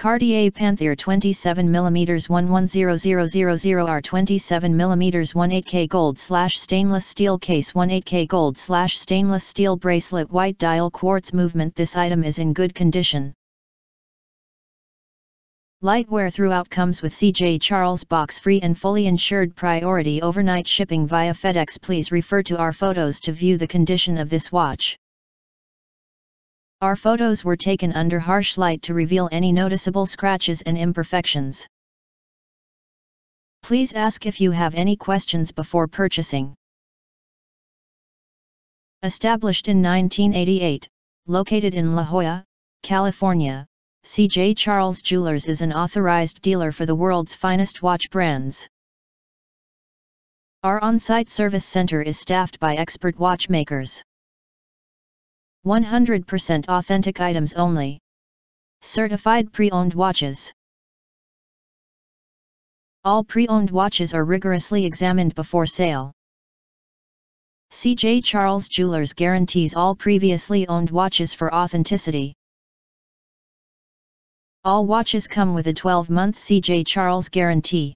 Cartier Panthère 27mm 110000R 27mm 18K gold slash stainless steel case 18K gold slash stainless steel bracelet white dial quartz movement This item is in good condition. Light wear throughout comes with CJ Charles box free and fully insured priority overnight shipping via FedEx. Please refer to our photos to view the condition of this watch. Our photos were taken under harsh light to reveal any noticeable scratches and imperfections. Please ask if you have any questions before purchasing. Established in 1988, located in La Jolla, California, CJ Charles Jewelers is an authorized dealer for the world's finest watch brands. Our on-site service center is staffed by expert watchmakers. 100% authentic items only. Certified pre-owned watches. All pre-owned watches are rigorously examined before sale. CJ Charles Jewelers guarantees all previously owned watches for authenticity. All watches come with a 12-month CJ Charles guarantee.